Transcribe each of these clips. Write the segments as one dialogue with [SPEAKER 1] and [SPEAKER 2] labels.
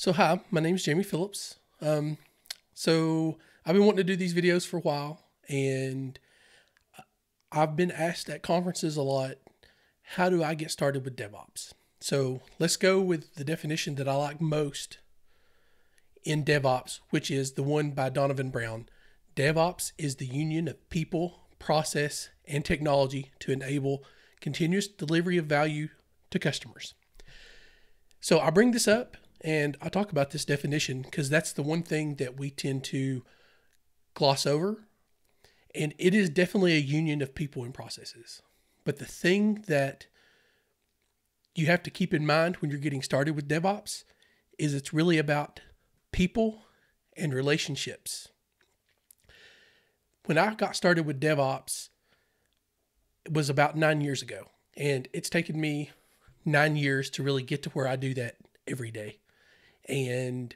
[SPEAKER 1] So, hi, my name is Jamie Phillips. Um, so, I've been wanting to do these videos for a while, and I've been asked at conferences a lot how do I get started with DevOps? So, let's go with the definition that I like most in DevOps, which is the one by Donovan Brown. DevOps is the union of people, process, and technology to enable continuous delivery of value to customers. So I bring this up and I talk about this definition because that's the one thing that we tend to gloss over. And it is definitely a union of people and processes. But the thing that you have to keep in mind when you're getting started with DevOps is it's really about people and relationships. When I got started with DevOps, it was about nine years ago. And it's taken me nine years to really get to where I do that every day. And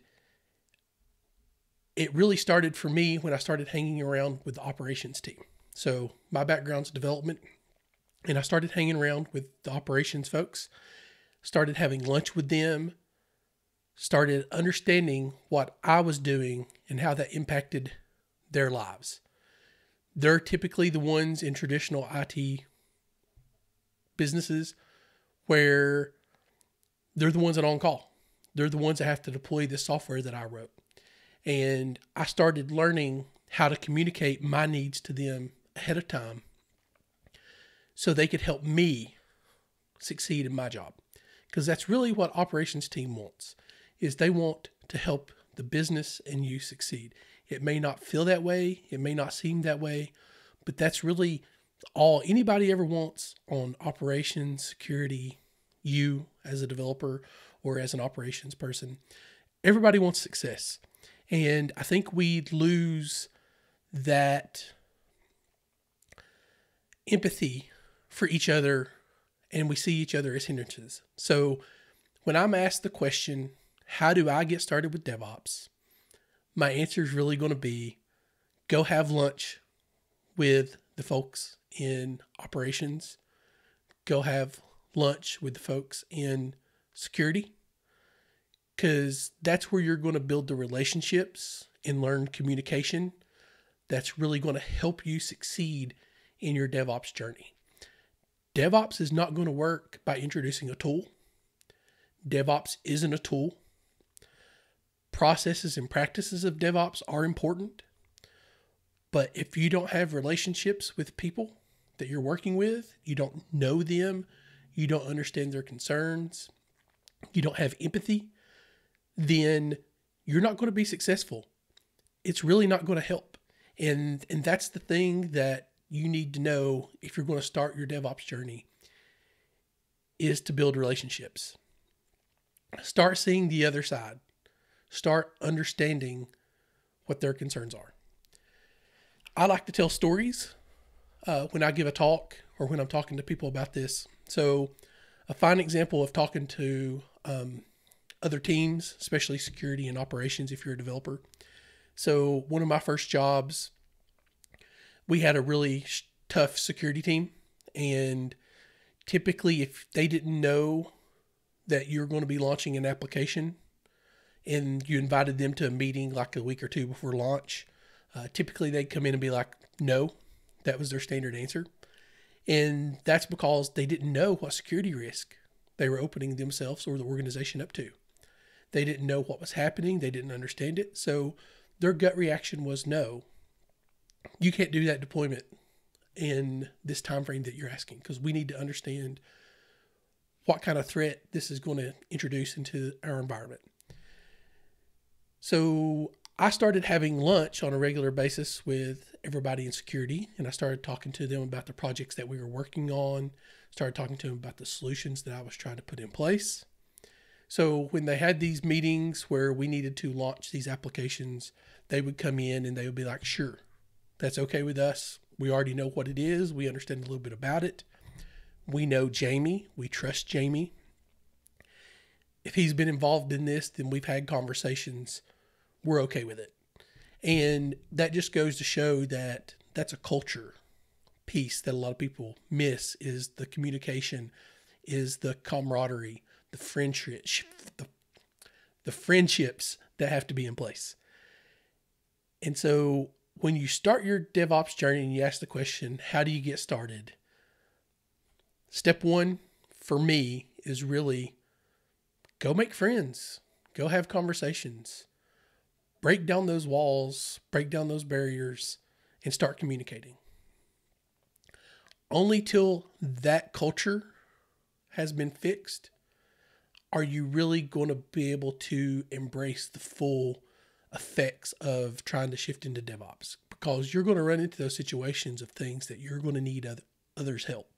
[SPEAKER 1] it really started for me when I started hanging around with the operations team. So my background's development, and I started hanging around with the operations folks, started having lunch with them, started understanding what I was doing and how that impacted their lives. They're typically the ones in traditional IT businesses where they're the ones that on call. They're the ones that have to deploy the software that I wrote. And I started learning how to communicate my needs to them ahead of time so they could help me succeed in my job. Because that's really what operations team wants is they want to help the business and you succeed. It may not feel that way, it may not seem that way, but that's really all anybody ever wants on operations, security, you as a developer or as an operations person. Everybody wants success. And I think we lose that empathy for each other and we see each other as hindrances. So when I'm asked the question, how do I get started with DevOps? My answer is really going to be go have lunch with the folks in operations, go have lunch with the folks in security, because that's where you're going to build the relationships and learn communication that's really going to help you succeed in your DevOps journey. DevOps is not going to work by introducing a tool. DevOps isn't a tool. Processes and practices of DevOps are important. But if you don't have relationships with people that you're working with, you don't know them, you don't understand their concerns, you don't have empathy, then you're not going to be successful. It's really not going to help. And and that's the thing that you need to know if you're going to start your DevOps journey is to build relationships. Start seeing the other side. Start understanding what their concerns are. I like to tell stories uh, when I give a talk or when I'm talking to people about this. So, a fine example of talking to um, other teams, especially security and operations, if you're a developer. So, one of my first jobs, we had a really tough security team. And typically, if they didn't know that you're going to be launching an application and you invited them to a meeting like a week or two before launch, uh, typically they'd come in and be like, no, that was their standard answer. And that's because they didn't know what security risk they were opening themselves or the organization up to. They didn't know what was happening, they didn't understand it. So their gut reaction was no. You can't do that deployment in this time frame that you're asking because we need to understand what kind of threat this is going to introduce into our environment. So I started having lunch on a regular basis with everybody in security, and I started talking to them about the projects that we were working on, started talking to them about the solutions that I was trying to put in place. So when they had these meetings where we needed to launch these applications, they would come in and they would be like, sure, that's okay with us. We already know what it is. We understand a little bit about it. We know Jamie. We trust Jamie. If he's been involved in this, then we've had conversations we're okay with it. And that just goes to show that that's a culture piece that a lot of people miss is the communication, is the camaraderie, the friendship, the, the friendships that have to be in place. And so when you start your DevOps journey and you ask the question, how do you get started? Step one for me is really go make friends, go have conversations, break down those walls, break down those barriers, and start communicating. Only till that culture has been fixed are you really going to be able to embrace the full effects of trying to shift into DevOps because you're going to run into those situations of things that you're going to need other, others' help.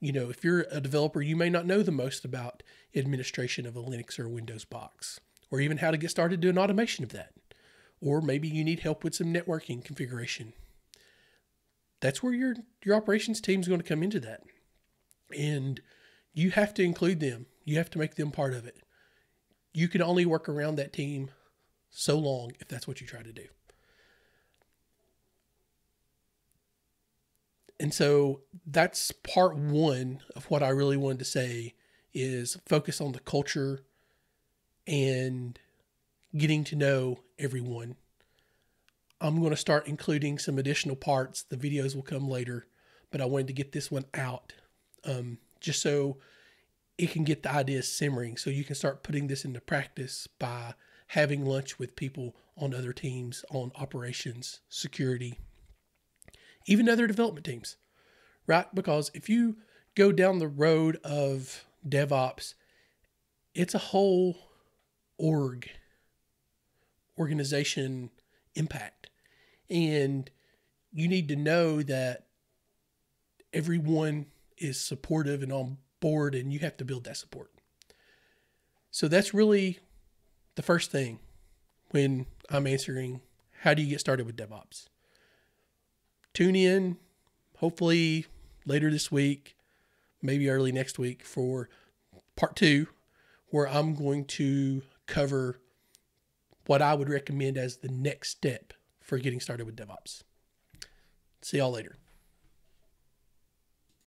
[SPEAKER 1] You know, if you're a developer, you may not know the most about administration of a Linux or a Windows box, or even how to get started doing automation of that. Or maybe you need help with some networking configuration. That's where your your operations team is going to come into that. And you have to include them. You have to make them part of it. You can only work around that team so long if that's what you try to do. And so that's part one of what I really wanted to say is focus on the culture and getting to know everyone. I'm going to start including some additional parts. The videos will come later, but I wanted to get this one out um, just so it can get the ideas simmering so you can start putting this into practice by having lunch with people on other teams on operations, security, even other development teams, right? Because if you go down the road of DevOps, it's a whole org, organization impact. And you need to know that everyone is supportive and on board, and you have to build that support. So that's really the first thing when I'm answering how do you get started with DevOps? Tune in, hopefully later this week, maybe early next week, for part two, where I'm going to cover what I would recommend as the next step for getting started with DevOps. See y'all later.